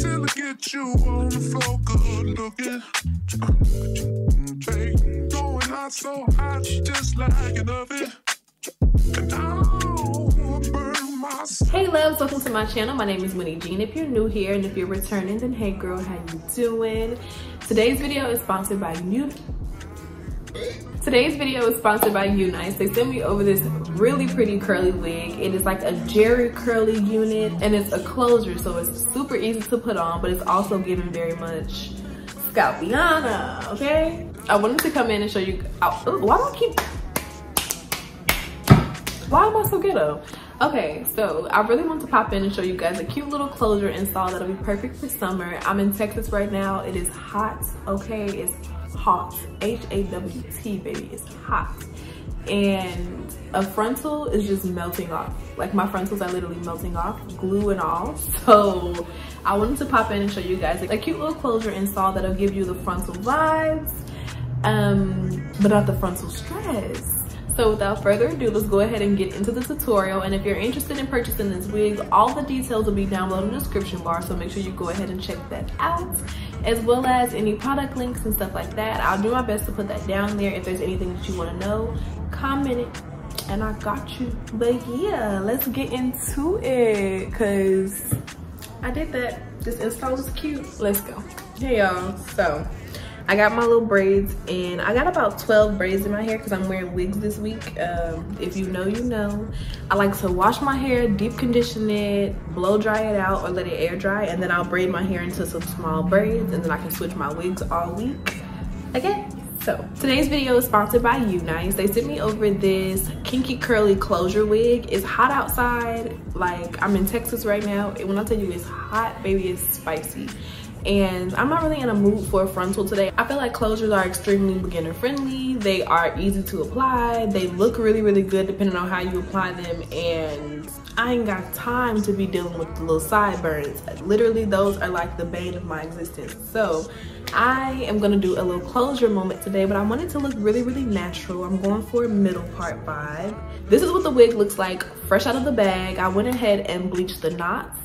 till I get you on the floor, good looking. Hey, going hot, so hot, just like an oven. And. Hey loves, welcome to my channel. My name is Wynne Jean. If you're new here and if you're returning, then hey girl, how you doing? Today's video is sponsored by you. Today's video is sponsored by Unice. They sent me over this really pretty curly wig. It is like a Jheri curly unit and it's a closure so it's super easy to put on but it's also giving very much scalpiana, okay? I wanted to come in and show you, oh, why do I keep, why am I so ghetto? Okay, so I really want to pop in and show you guys a cute little closure install that'll be perfect for summer. I'm in Texas right now. It is hot, okay? It's hot, H-A-W-T, baby, it's hot. And a frontal is just melting off. Like my frontals are literally melting off, glue and all. So I wanted to pop in and show you guys a cute little closure install that'll give you the frontal vibes, um, but not the frontal stress. So without further ado, let's go ahead and get into the tutorial. And if you're interested in purchasing this wig, all the details will be down below in the description bar. So make sure you go ahead and check that out, as well as any product links and stuff like that. I'll do my best to put that down there. If there's anything that you wanna know, comment it and I got you. But yeah, let's get into it cause I did that. This install was cute. Let's go. Hey y'all, so I got my little braids and I got about 12 braids in my hair because I'm wearing wigs this week. Um, if you know, you know. I like to wash my hair, deep condition it, blow dry it out or let it air dry and then I'll braid my hair into some small braids and then I can switch my wigs all week. Okay, so today's video is sponsored by Unice. They sent me over this kinky curly closure wig. It's hot outside. Like I'm in Texas right now. And when I tell you it's hot, baby, it's spicy and I'm not really in a mood for a frontal today. I feel like closures are extremely beginner friendly. They are easy to apply. They look really, really good depending on how you apply them and I ain't got time to be dealing with the little sideburns. Literally those are like the bane of my existence. So I am gonna do a little closure moment today, but I want it to look really, really natural. I'm going for a middle part vibe. This is what the wig looks like fresh out of the bag. I went ahead and bleached the knots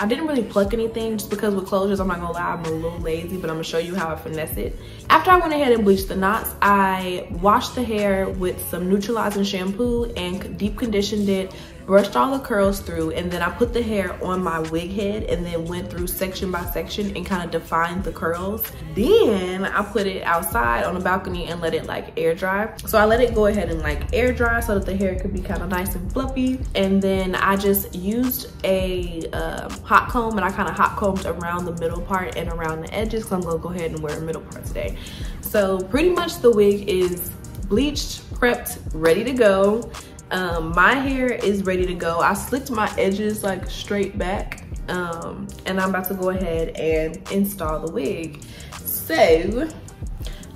I didn't really pluck anything just because with closures, I'm not gonna lie, I'm a little lazy, but I'm gonna show you how I finesse it. After I went ahead and bleached the knots, I washed the hair with some neutralizing shampoo and deep conditioned it brushed all the curls through and then I put the hair on my wig head and then went through section by section and kind of defined the curls. Then I put it outside on the balcony and let it like air dry. So I let it go ahead and like air dry so that the hair could be kind of nice and fluffy. And then I just used a um, hot comb and I kind of hot combed around the middle part and around the edges because I'm gonna go ahead and wear a middle part today. So pretty much the wig is bleached, prepped, ready to go. Um, my hair is ready to go. I slicked my edges like straight back um, and I'm about to go ahead and install the wig. So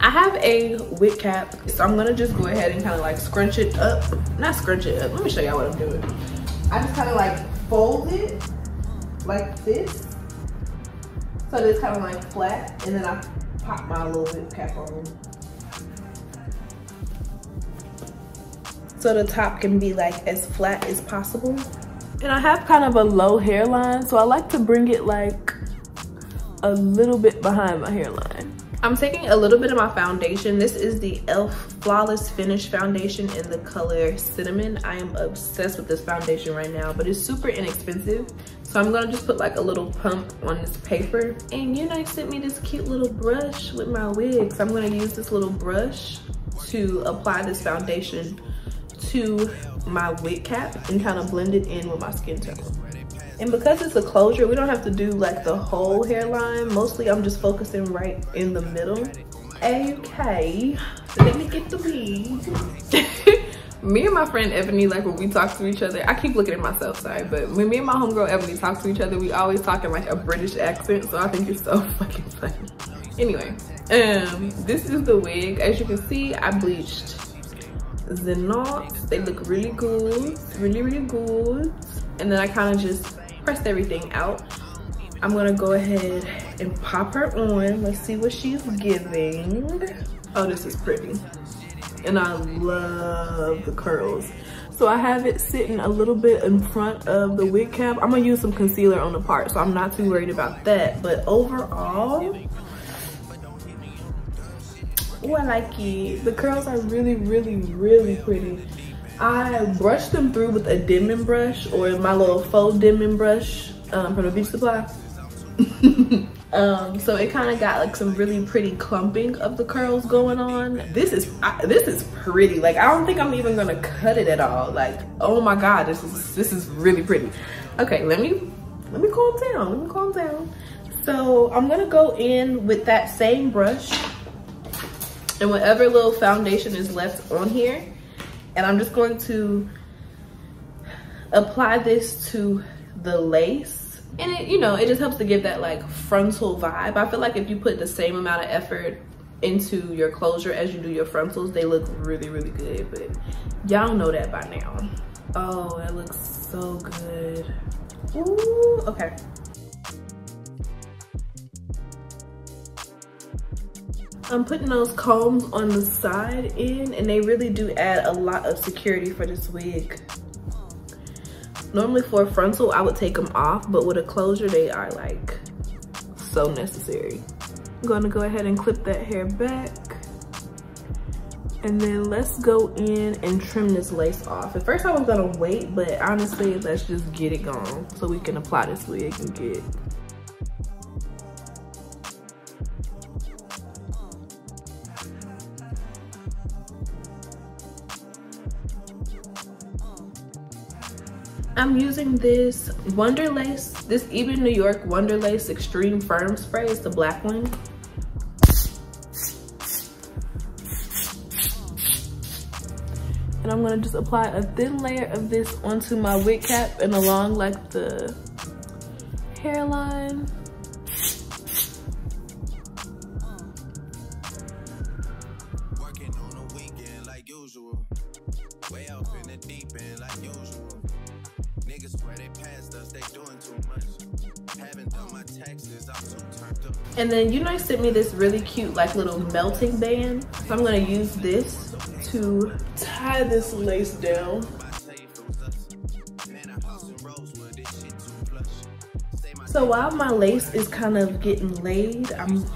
I have a wig cap, so I'm gonna just go ahead and kind of like scrunch it up. Not scrunch it up, let me show y'all what I'm doing. I just kind of like fold it like this. So it's kind of like flat and then I pop my little wig cap on. So the top can be like as flat as possible. And I have kind of a low hairline, so I like to bring it like a little bit behind my hairline. I'm taking a little bit of my foundation. This is the e.l.f. Flawless Finish Foundation in the color Cinnamon. I am obsessed with this foundation right now, but it's super inexpensive. So I'm gonna just put like a little pump on this paper. And UNice, sent me this cute little brush with my wig. So I'm gonna use this little brush to apply this foundation to my wig cap and kind of blend it in with my skin tone. And because it's a closure, we don't have to do like the whole hairline. Mostly I'm just focusing right in the middle. Okay, let me get the wig. me and my friend Ebony, like when we talk to each other, I keep looking at myself, sorry, but when me and my homegirl Ebony talk to each other, we always talk in like a British accent, so I think it's so fucking funny. Anyway, um, this is the wig. As you can see, I bleached the knots they look really good really really good and then i kind of just pressed everything out. I'm gonna go ahead and pop her on. Let's see what she's giving. Oh this is pretty. And i love the curls. So I have it sitting a little bit in front of the wig cap. I'm gonna use some concealer on the part, so I'm not too worried about that. But overall, oh, I like it. The curls are really, really, really pretty. I brushed them through with a Denman brush or my little faux Denman brush um, from the Beauty Supply. um, so it kind of got like some really pretty clumping of the curls going on. This is I, this is pretty. Like I don't think I'm even gonna cut it at all. Like oh my god, this is this is really pretty. Okay, let me let me calm down. Let me calm down. So I'm gonna go in with that same brush and whatever little foundation is left on here and I'm just going to apply this to the lace. And it you know it just helps to give that like frontal vibe. I feel like if you put the same amount of effort into your closure as you do your frontals they look really really good. But y'all know that by now. Oh that looks so good. Ooh, okay I'm putting those combs on the side in and they really do add a lot of security for this wig. Normally for a frontal, I would take them off, but with a closure, they are like so necessary. I'm gonna go ahead and clip that hair back. And then let's go in and trim this lace off. At first I was gonna wait, but honestly, let's just get it gone so we can apply this wig and get I'm using this Wonderlace, this Ebin New York Wonderlace Extreme Firm Spray. It's the black one. And I'm gonna just apply a thin layer of this onto my wig cap and along like the hairline. And then UNice sent me this really cute like little melting band. So I'm gonna use this to tie this lace down. So while my lace is kind of getting laid, I'm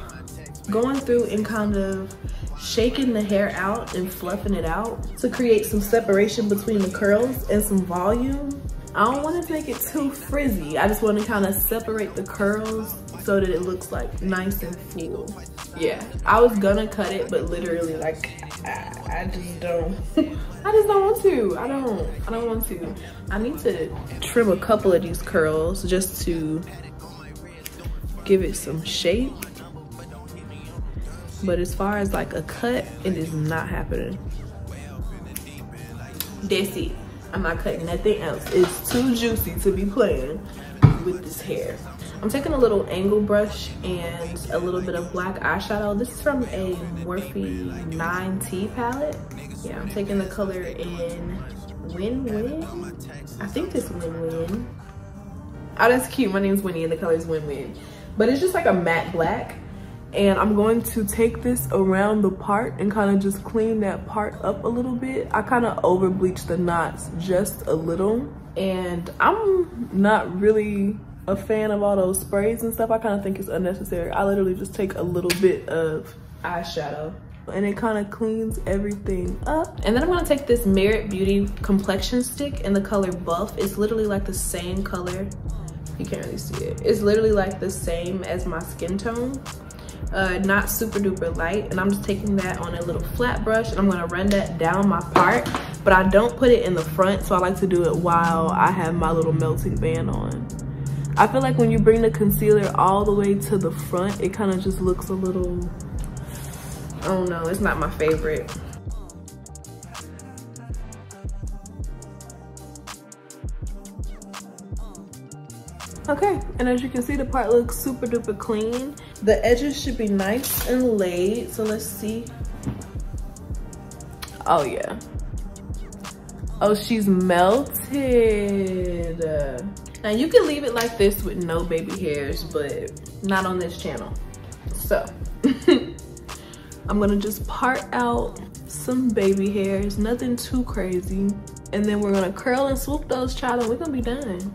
going through and kind of shaking the hair out and fluffing it out to create some separation between the curls and some volume. I don't want to make it too frizzy. I just want to kind of separate the curls so that it looks like nice and full. Yeah, I was gonna cut it, but literally like, I, I just don't, I just don't want to. I don't, I don't want to. I need to trim a couple of these curls just to give it some shape. But as far as like a cut, it is not happening. That's it. I'm not cutting nothing else. It's too juicy to be playing with this hair. I'm taking a little angle brush and a little bit of black eyeshadow. This is from a Morphe 9T palette. Yeah, I'm taking the color in Win Win. I think this Win Win. Oh, that's cute. My name's Wynne and the color is Win Win. But it's just like a matte black. And I'm going to take this around the part and kind of just clean that part up a little bit. I kind of over bleached the knots just a little. And I'm not really a fan of all those sprays and stuff. I kind of think it's unnecessary. I literally just take a little bit of eyeshadow and it kind of cleans everything up. And then I'm gonna take this Merit Beauty complexion stick in the color Buff. It's literally like the same color. You can't really see it. It's literally like the same as my skin tone. Uh, not super duper light. And I'm just taking that on a little flat brush and I'm gonna run that down my part. But I don't put it in the front, so I like to do it while I have my little melting band on. I feel like when you bring the concealer all the way to the front, it kind of just looks a little, I don't know, it's not my favorite. Okay, and as you can see, the part looks super duper clean. The edges should be nice and laid, so let's see. Oh yeah. Oh, she's melted. Now you can leave it like this with no baby hairs, but not on this channel. So I'm gonna just part out some baby hairs, nothing too crazy. and then we're gonna curl and swoop those child and we're gonna be done.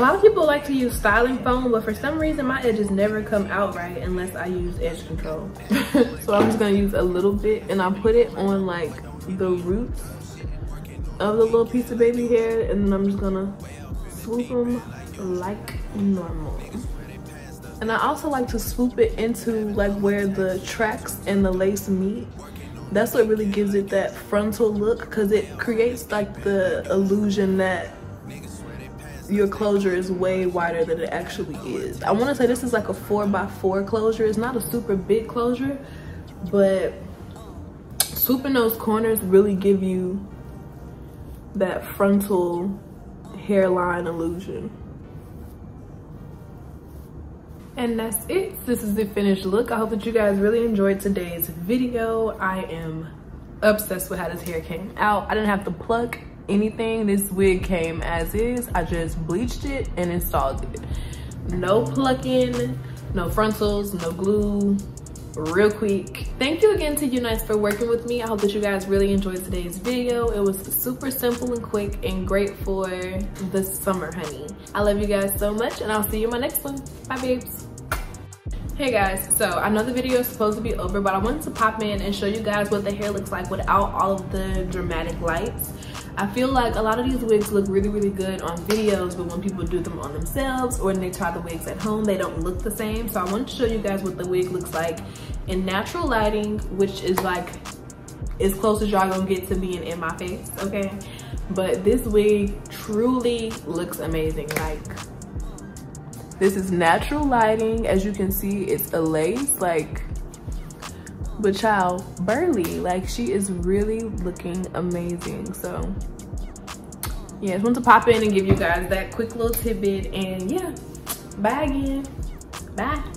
lot of people like to use styling foam, but for some reason my edges never come out right unless I use edge control. so I'm just gonna use a little bit and I put it on like the roots of the little piece of baby hair and then I'm just gonna swoop them like normal. And I also like to swoop it into like where the tracks and the lace meet. That's what really gives it that frontal look because it creates like the illusion that your closure is way wider than it actually is. I want to say this is like a four by four closure. It's not a super big closure, but swooping those corners really give you that frontal hairline illusion. And that's it. This is the finished look. I hope that you guys really enjoyed today's video. I am obsessed with how this hair came out. I didn't have to pluck anything. This wig came as is. I just bleached it and installed it. No plucking, no frontals, no glue, real quick. Thank you again to Unice for working with me. I hope that you guys really enjoyed today's video. It was super simple and quick and great for the summer, honey. I love you guys so much and I'll see you in my next one. Bye, babes. Hey guys, so I know the video is supposed to be over, but I wanted to pop in and show you guys what the hair looks like without all of the dramatic lights. I feel like a lot of these wigs look really, really good on videos, but when people do them on themselves or when they try the wigs at home, they don't look the same. So I wanted to show you guys what the wig looks like in natural lighting, which is like as close as y'all gonna get to being in my face, okay? But this wig truly looks amazing. Like, this is natural lighting. As you can see, it's a lace, like, but child, Burley, like she is really looking amazing. So yeah, I just want to pop in and give you guys that quick little tidbit and yeah, bye again, bye.